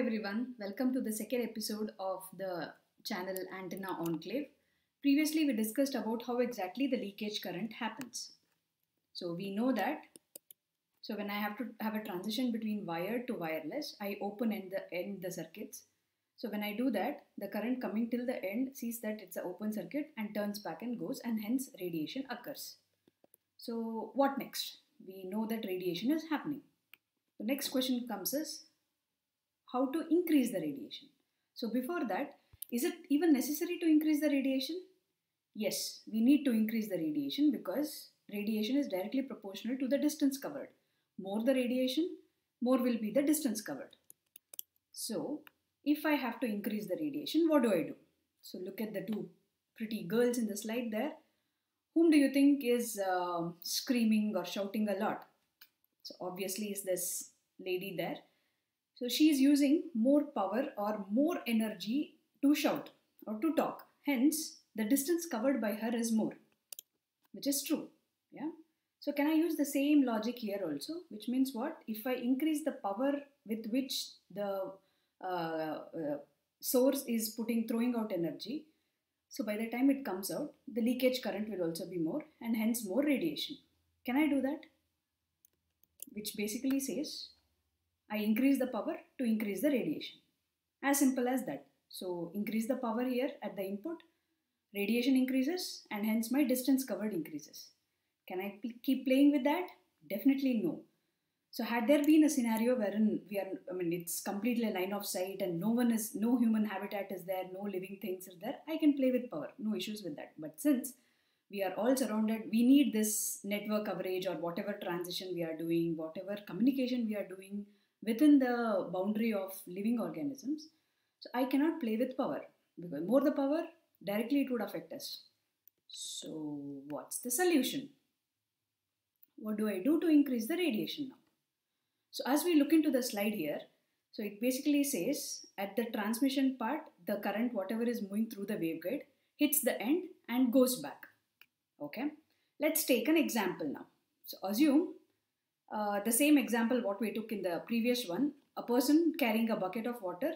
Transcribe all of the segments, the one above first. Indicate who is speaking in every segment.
Speaker 1: everyone, welcome to the second episode of the channel Antenna Enclave. Previously, we discussed about how exactly the leakage current happens. So, we know that. So, when I have to have a transition between wired to wireless, I open end the, end the circuits. So, when I do that, the current coming till the end sees that it's an open circuit and turns back and goes, and hence radiation occurs. So, what next? We know that radiation is happening. The next question comes is how to increase the radiation. So before that, is it even necessary to increase the radiation? Yes, we need to increase the radiation because radiation is directly proportional to the distance covered. More the radiation, more will be the distance covered. So if I have to increase the radiation, what do I do? So look at the two pretty girls in the slide there. Whom do you think is uh, screaming or shouting a lot? So obviously is this lady there so she is using more power or more energy to shout or to talk. Hence, the distance covered by her is more, which is true. Yeah. So can I use the same logic here also? Which means what? If I increase the power with which the uh, uh, source is putting throwing out energy, so by the time it comes out, the leakage current will also be more and hence more radiation. Can I do that? Which basically says I increase the power to increase the radiation. As simple as that. So increase the power here at the input, radiation increases and hence my distance covered increases. Can I keep playing with that? Definitely no. So had there been a scenario wherein we are, I mean, it's completely a line of sight and no one is, no human habitat is there, no living things are there, I can play with power, no issues with that. But since we are all surrounded, we need this network coverage or whatever transition we are doing, whatever communication we are doing, within the boundary of living organisms. So I cannot play with power because more the power, directly it would affect us. So what's the solution? What do I do to increase the radiation now? So as we look into the slide here, so it basically says at the transmission part, the current, whatever is moving through the waveguide, hits the end and goes back. Okay. Let's take an example now. So assume uh, the same example what we took in the previous one, a person carrying a bucket of water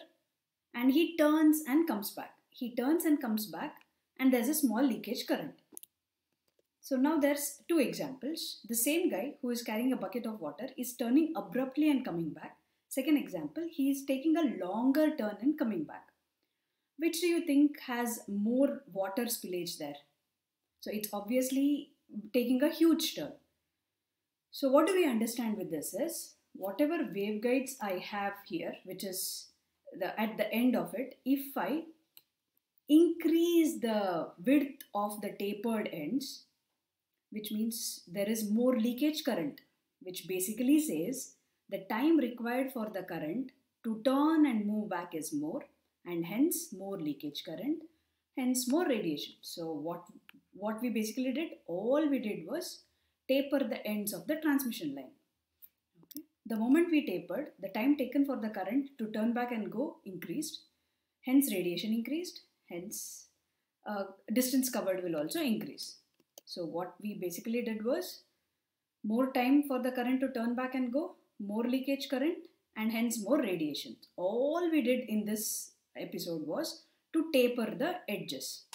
Speaker 1: and he turns and comes back. He turns and comes back and there's a small leakage current. So now there's two examples. The same guy who is carrying a bucket of water is turning abruptly and coming back. Second example, he is taking a longer turn and coming back. Which do you think has more water spillage there? So it's obviously taking a huge turn. So what do we understand with this is whatever waveguides I have here, which is the at the end of it, if I increase the width of the tapered ends, which means there is more leakage current, which basically says the time required for the current to turn and move back is more and hence more leakage current, hence more radiation. So what, what we basically did, all we did was taper the ends of the transmission line. Okay. The moment we tapered, the time taken for the current to turn back and go increased, hence radiation increased, hence uh, distance covered will also increase. So what we basically did was more time for the current to turn back and go, more leakage current and hence more radiation. All we did in this episode was to taper the edges.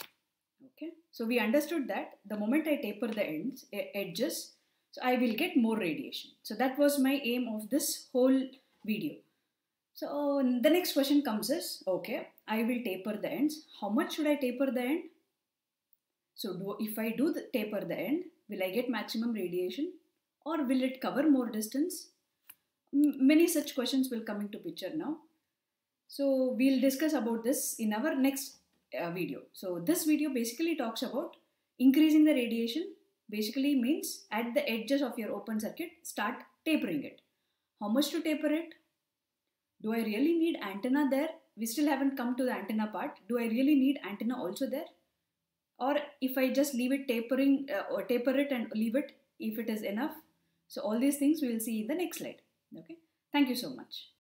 Speaker 1: Okay, so we understood that the moment I taper the ends, edges, so I will get more radiation. So that was my aim of this whole video. So the next question comes is, okay, I will taper the ends. How much should I taper the end? So do, if I do the taper the end, will I get maximum radiation or will it cover more distance? M many such questions will come into picture now. So we'll discuss about this in our next uh, video. So this video basically talks about increasing the radiation basically means at the edges of your open circuit start tapering it. How much to taper it? Do I really need antenna there? We still haven't come to the antenna part. Do I really need antenna also there? Or if I just leave it tapering uh, or taper it and leave it if it is enough. So all these things we will see in the next slide. Okay. Thank you so much.